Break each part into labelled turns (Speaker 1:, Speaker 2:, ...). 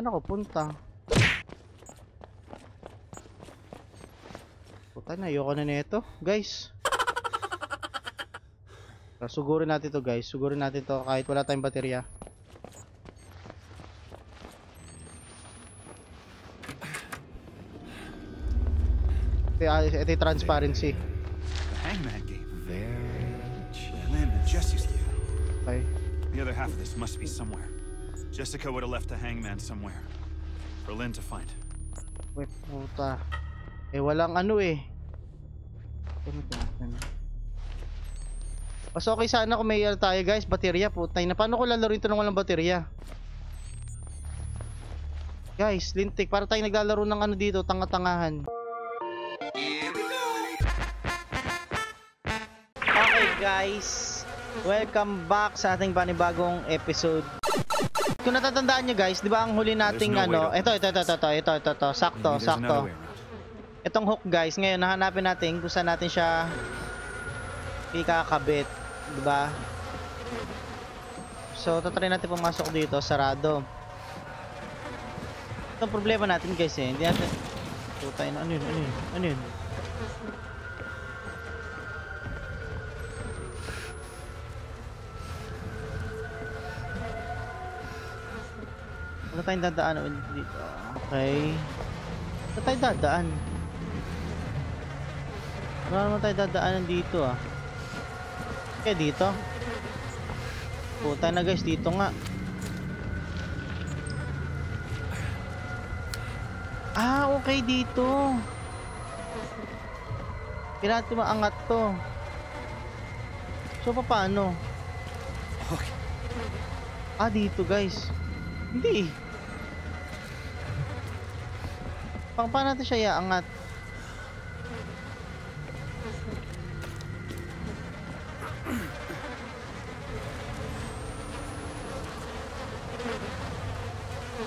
Speaker 1: Saan ako punta? Puta na, ayoko na nito. Guys. Pero Sugurin natin to guys. Sugurin natin to kahit wala tayong baterya. Ito, ito yung transparency.
Speaker 2: Hangman gave
Speaker 3: Very
Speaker 2: here.
Speaker 1: Okay.
Speaker 2: The other half of this must be somewhere. Jessica would have left the hangman somewhere. For Lynn to find.
Speaker 1: Wait, puta. Eh, walang ano eh. Mas okay sana kung may ano tayo guys, baterya, putay na. Paano ko lalaro ito nang walang baterya? Guys, lintik, para tayo naglalaro ng ano dito, tanga-tangahan. Okay guys, welcome back sa ating panibagong episode. Kung natatandaan nyo guys, di ba ang huli nating
Speaker 2: no
Speaker 1: ano, ito, ito, ito, ito, ito, ito, ito, ito, sakto, sakto. Itong hook guys, ngayon nahanapin natin kung saan natin siya ikakabit, 'di ba? So, tatry natin pumasok dito, sarado. Ito ang problema natin guys eh, hindi natin Putay na, ano yun, ano yun, ano yun? Wala tayong dadaan dito. Okay. Wala tayong dadaan. Wala naman tayo dadaanan dito ah. Kaya dito? Puta na guys, dito nga. Ah, okay dito. Kailangan natin maangat to. So, paano?
Speaker 2: Look,
Speaker 1: Ah, dito guys. Hindi. Pang paano natin siya iaangat?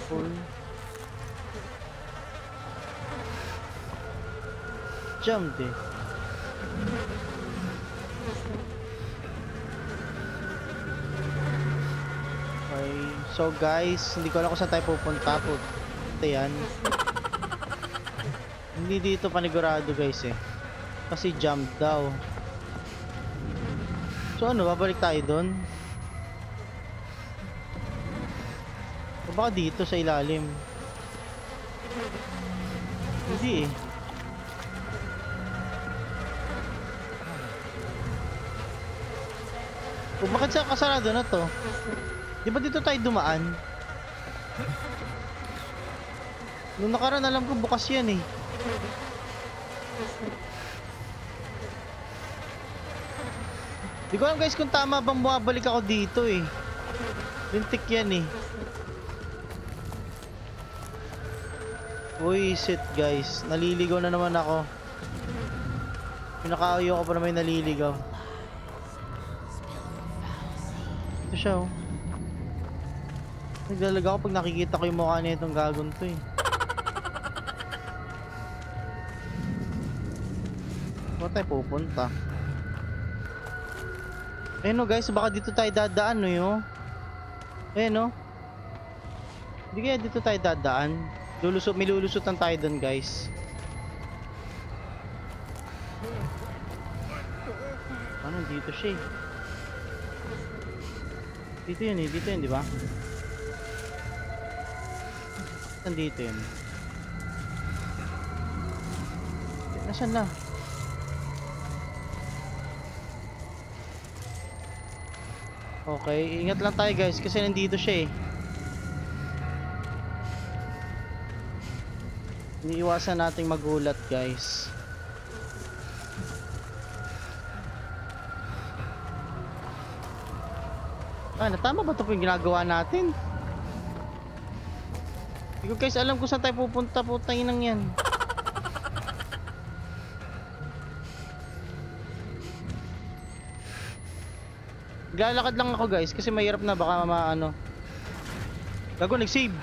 Speaker 1: Full. Jumped eh. Okay. So guys, hindi ko alam kung saan tayo pupunta po. Ito yan. Hindi dito panigurado guys eh. Kasi jump daw. So ano, babalik tayo doon? O baka dito sa ilalim? Hindi eh. O bakit sa kasarado na to? Di ba dito tayo dumaan? Nung nakaraan alam ko bukas yan eh. Di ko alam guys kung tama bang bumabalik ako dito eh. Lintik yan eh. Uy, shit guys. Naliligaw na naman ako. Pinakaayo ko pa na may naliligaw. Ito siya oh. Naglalaga ako pag nakikita ko yung mukha niya itong gagon to eh. Tayo pupunta? Ayun no guys, baka dito tayo dadaan no yo. Ayun no. Hindi kaya dito tayo dadaan. Lulusot, may lulusutan tayo doon guys. Ano dito siya eh. Dito yun eh, dito yun di ba? Nandito yun. Nasaan na? Okay, ingat lang tayo guys kasi nandito siya eh. Iniiwasan nating magulat guys. Ano, tama ba ito po yung ginagawa natin? Hindi ko guys alam kung saan tayo pupunta putang inang yan. Lalakad lang ako guys kasi mahirap na baka maano. Gago nag-save.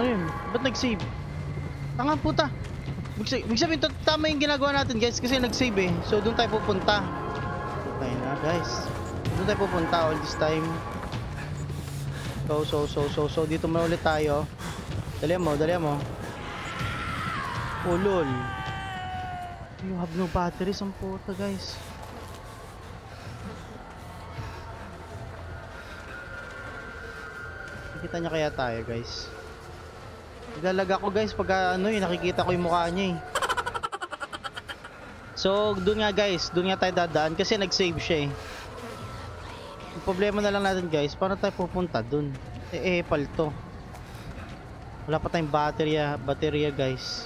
Speaker 1: Ano yun? Ba't nag-save? Tanga puta. Ibig sabihin tama yung ginagawa natin guys kasi nag-save eh. So doon tayo pupunta. Ayun na guys. Doon tayo pupunta all this time. So, so, so, so, so, dito muna ulit tayo. Dali mo, dali mo. Ulol. You have no batteries ang puta, guys. Nakikita niya kaya tayo, guys. Nilalag ako, guys, pag ano eh, nakikita ko yung mukha niya eh. So, doon nga guys, doon nga tayo dadaan kasi nag-save siya eh. Yung problema na lang natin guys, paano tayo pupunta doon? Eh, eh, palto. Wala pa tayong baterya, baterya guys.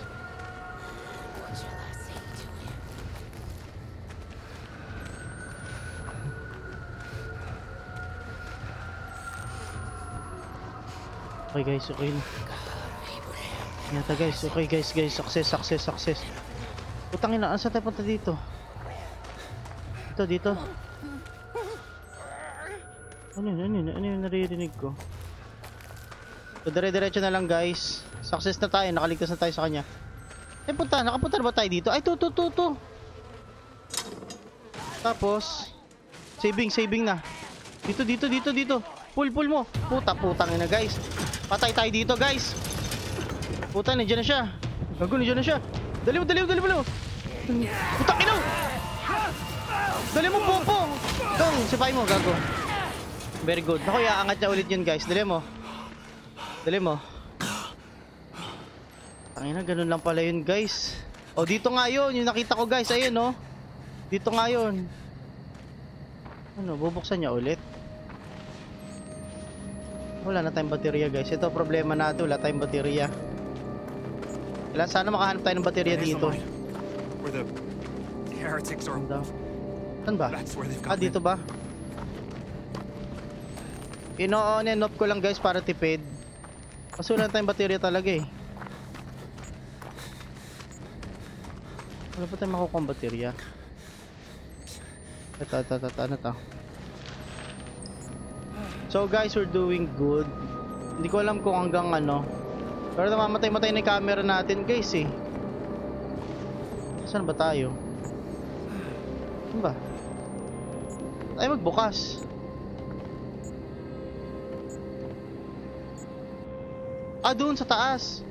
Speaker 1: Okay guys, okay na. Yata guys, okay guys, guys, success, success, success. Putang ina, saan tayo punta dito? Dito, dito. Ano yun, ano yun, ano yun naririnig ko? So, dire-diretso na lang guys. Success na tayo, nakaligtas na tayo sa kanya. Eh, punta, nakapunta na ba tayo dito? Ay, to, to, to, to. Tapos, saving, saving na. Dito, dito, dito, dito. Pull, pull mo. Puta, putang ina guys. Patay tayo dito guys. Puta, nandiyan na siya. Gago, nandiyan na siya. Dali mo, dali mo, dali mo. Putang ina! Dali mo, popo! Dong, sipay mo, gago. Very good. Naku, iaangat niya ulit yun, guys. Dali mo. Dali mo. Tangina, ganun lang pala yun, guys. O, dito nga yun. Yung nakita ko, guys. Ayun, no. Dito nga yun. Ano, bubuksan niya ulit. Wala na tayong baterya, guys. Ito problema natin. Wala tayong baterya. Kailangan sana makahanap tayo ng baterya dito. Saan ba? Ah, dito ba? Ino-on and off ko lang guys para tipid. Kasi wala tayong baterya talaga eh. Wala pa tayong makukuha baterya. Ito, ito, ito, ito, ano to? So guys, we're doing good. Hindi ko alam kung hanggang ano. Pero namamatay-matay na yung camera natin guys eh. Saan ba tayo? Saan ba? Ay magbukas. Ah, doon sa taas.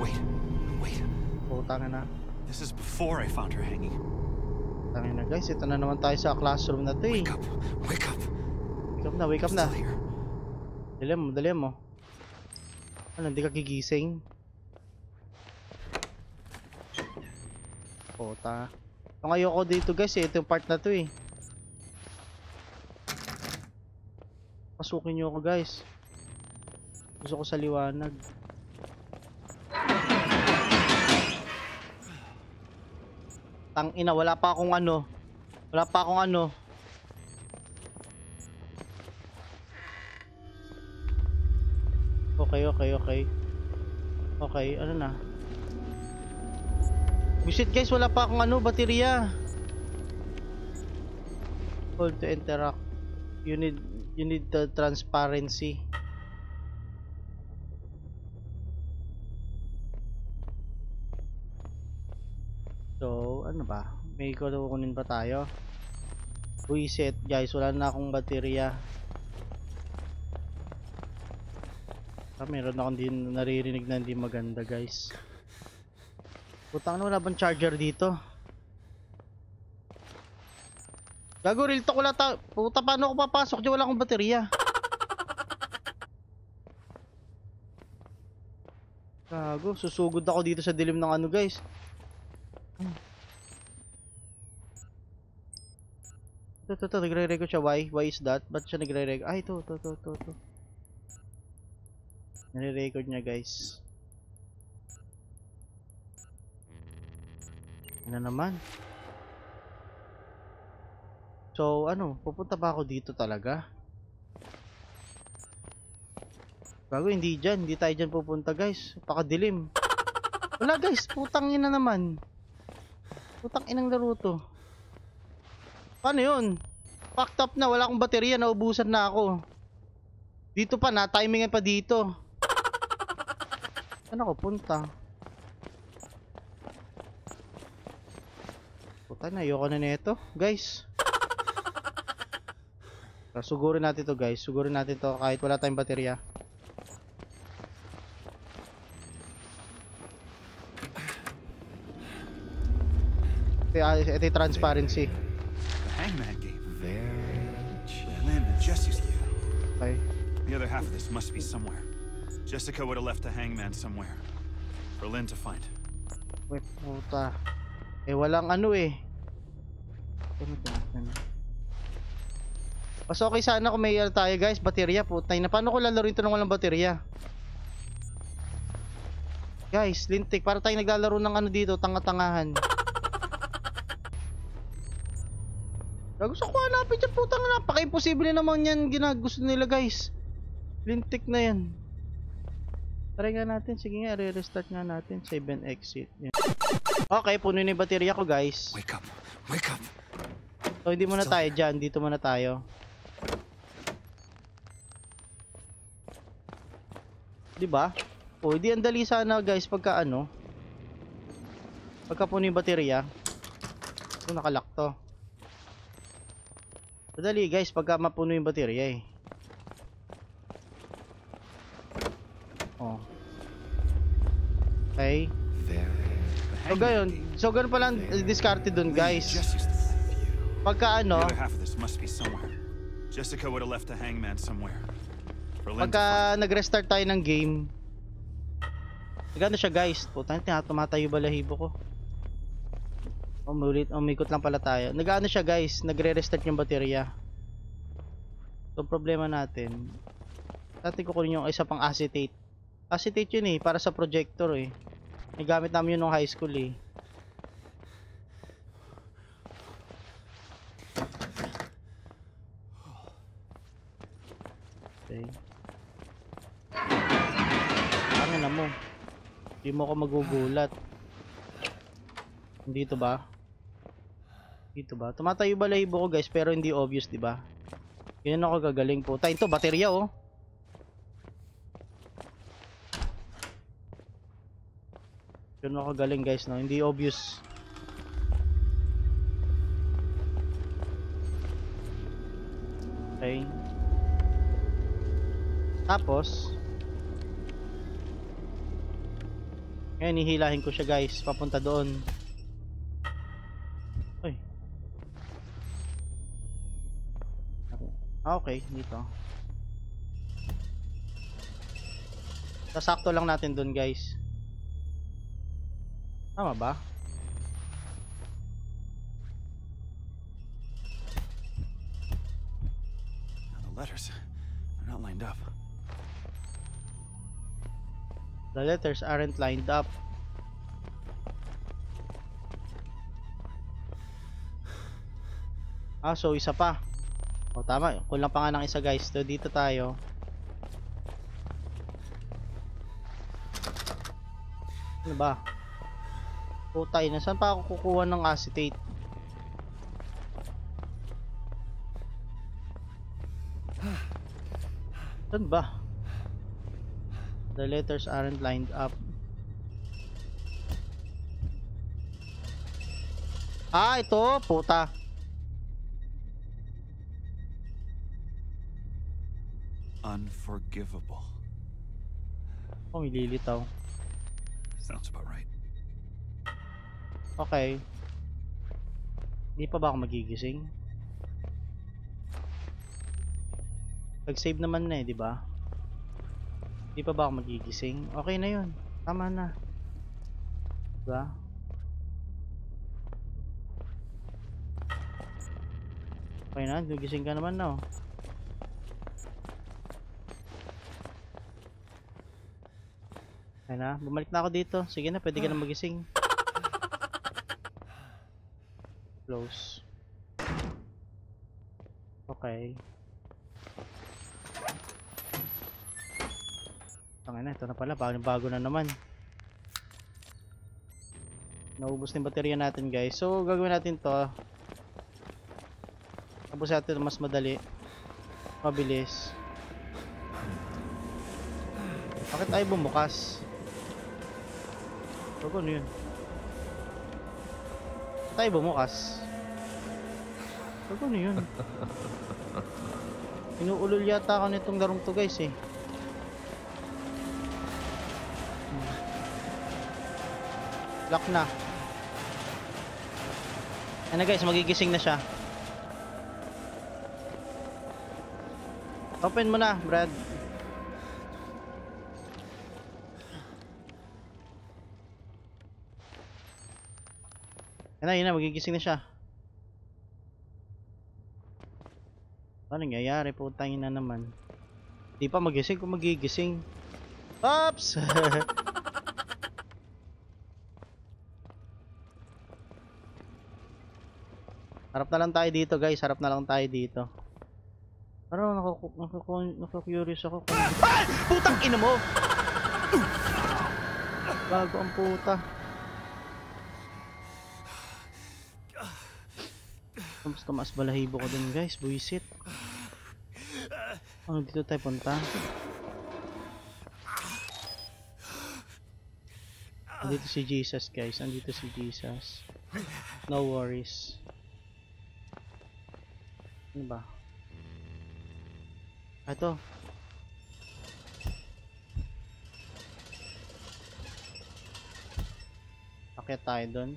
Speaker 2: Wait, wait.
Speaker 1: Putang na.
Speaker 2: This is before I found her hanging.
Speaker 1: Tangin na guys, ito na naman tayo sa classroom na to eh.
Speaker 2: Wake up, wake up.
Speaker 1: Wake up na, wake up na. Dali mo, dali mo. Ano, hindi ka gigising? Puta. Ang ayoko dito guys eh, ito yung part na to eh. Pasukin nyo ako guys. Gusto ko sa liwanag. Tang ina, wala pa akong ano. Wala pa akong ano. Okay, okay, okay. Okay, ano na? Visit guys, wala pa akong ano, baterya. Hold to interact. You need you need the transparency. So, ano ba? May kukunin pa tayo. Reset guys, wala na akong baterya. Ah, meron akong din naririnig na hindi maganda guys. Putang na wala bang charger dito? Gago, real talk wala ta... Puta, paano ako papasok? Diyan wala akong baterya. Gago, susugod ako dito sa dilim ng ano guys. Ito, ito, ito, nagre-record siya. Why? Why is that? Ba't siya nagre-record? Ay, ito, ito, ito, ito, ito. Nare-record niya guys. Ano naman? So, ano, pupunta ba ako dito talaga? Bago, hindi dyan. Hindi tayo dyan pupunta, guys. Pakadilim. Wala, guys. Putang ina naman. Putang inang laro to. Paano yun? Packed up na. Wala akong baterya. Naubusan na ako. Dito pa na. Timingan pa dito. Saan ako punta? Puta na, ayoko na nito. Guys. Sugurin natin to guys. Sugurin natin to kahit wala tayong baterya. Ito yung transparency.
Speaker 2: This must be somewhere. Jessica would have left the hangman somewhere. For Lynn to find.
Speaker 1: Wait, puta. Eh, walang ano eh. Mas okay sana kung may tayo guys, baterya, putay na. Paano ko lalaro ito nang walang baterya? Guys, lintik, para tayo naglalaro ng ano dito, tanga-tangahan. Gusto ko hanapin dyan, putang na. Napaka-imposible naman yan ginagusto nila guys. Lintik na yan. Try nga natin. Sige nga, re-restart nga natin. Save and exit. Yan. Okay, puno na yung baterya ko guys.
Speaker 2: Wake up! Wake up!
Speaker 1: So hindi muna tayo dyan. Dito muna tayo. Di ba? O, di ang dali sana guys pagka ano. Pagka puno yung baterya. So, nakalock to. Madali guys pagka mapuno yung baterya eh. Okay. So gayon, so ganun pala ang discarte dun guys. Pagka ano.
Speaker 2: Jessica would have left the hangman somewhere.
Speaker 1: Pagka nag-restart tayo ng game, Nagano siya guys. Puta, tina tumatayo balahibo ko. Umulit, umikot lang pala tayo. Nagano siya guys, nagre-restart yung baterya. So problema natin. Dati ko kunin yung isa pang acetate. Acetate yun eh, para sa projector eh. Nagamit namin yun nung high school eh. Okay. Ano na mo? Hindi mo ako magugulat. Dito ba? Dito ba? Tumatayo ba lahibo ko guys pero hindi obvious, di ba? Yan ako gagaling po. Tayo to, baterya oh. Yan ako galing guys no, hindi obvious. Okay. Tapos, ngayon hihilahin ko siya guys, papunta doon. Uy. Ah, okay, dito. Sasakto lang natin doon guys. Tama ba?
Speaker 2: Now the letters. They're not lined up.
Speaker 1: The letters aren't lined up. Ah, so isa pa. O tama, kulang pa nga ng isa guys. So dito tayo. Ano ba? Putay, nasaan pa ako kukuha ng acetate? Saan ba? The letters aren't lined up. Ah, ito, puta.
Speaker 2: Unforgivable.
Speaker 1: Oh, may lilitaw.
Speaker 2: Sounds about right.
Speaker 1: Okay. Hindi pa ba ako magigising? Nag-save naman na eh, di ba? Hindi pa ba ako magigising? Okay na yun. Tama na. Diba? Okay na, gigising ka naman na oh. Okay na, bumalik na ako dito. Sige na, pwede ka na magising. Close. Okay. Tangina, ito na pala. Bago, bago na naman. Naubos na yung baterya natin guys. So, gagawin natin to. Tapos natin mas madali. Mabilis. Bakit tayo bumukas? Bago ano yun? Tayo bumukas. Ano yun? Inuulol yata ako nitong larong to guys eh. Lock na. Ano guys, magigising na siya. Open mo na, Brad. Yan na, yun na, magigising na siya. Ano nangyayari? Putangin na naman. Di pa magising kung magigising. Oops! Harap na lang tayo dito guys, harap na lang tayo dito. Pero naku naku naku-curious ako kung... Ay! Putang ina mo! Bago ang puta. Mas tumaas balahibo ko dun guys, buisit. Ano dito tayo punta? Andito si Jesus guys, andito si Jesus. No worries. Ano ba? Ito. Akit tayo dun.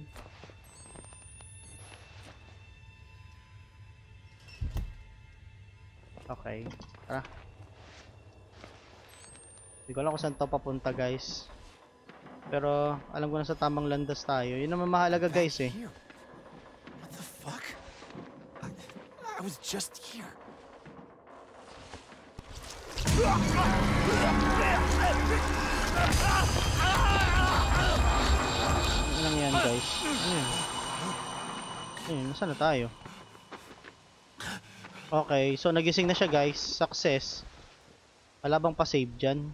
Speaker 1: Okay. Tara. Hindi ko alam kung saan to papunta guys. Pero alam ko na sa tamang landas tayo. Yun naman mahalaga guys eh.
Speaker 2: What the fuck? I, I was just here.
Speaker 1: Ano lang yan guys? Ano yun? Ayun, nasaan na tayo? Okay, so nagising na siya guys. Success. Wala bang pa-save dyan?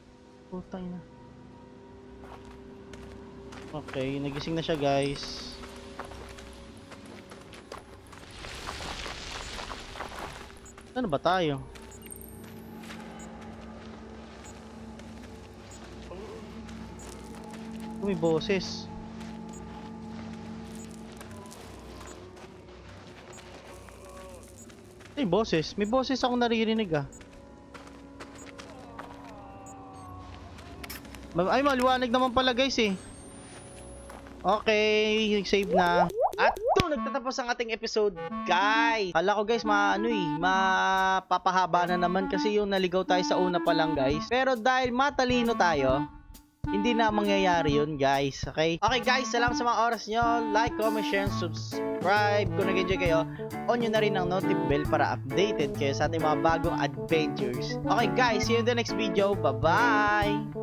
Speaker 1: Putay na. Okay, nagising na siya guys. Ano ba tayo? May boses. May boses. May boses ako naririnig ah. Ay, maliwanag naman pala guys eh. Okay, save na. At to, nagtatapos ang ating episode, guys. Kala ko guys, maano eh, mapapahaba na naman kasi yung naligaw tayo sa una pa lang guys. Pero dahil matalino tayo, hindi na mangyayari yun guys, okay? Okay guys, salamat sa mga oras nyo. Like, comment, share, subscribe. Kung nag-enjoy kayo, on nyo na rin ang notif bell para updated kayo sa ating mga bagong adventures. Okay guys, see you in the next video. Bye-bye!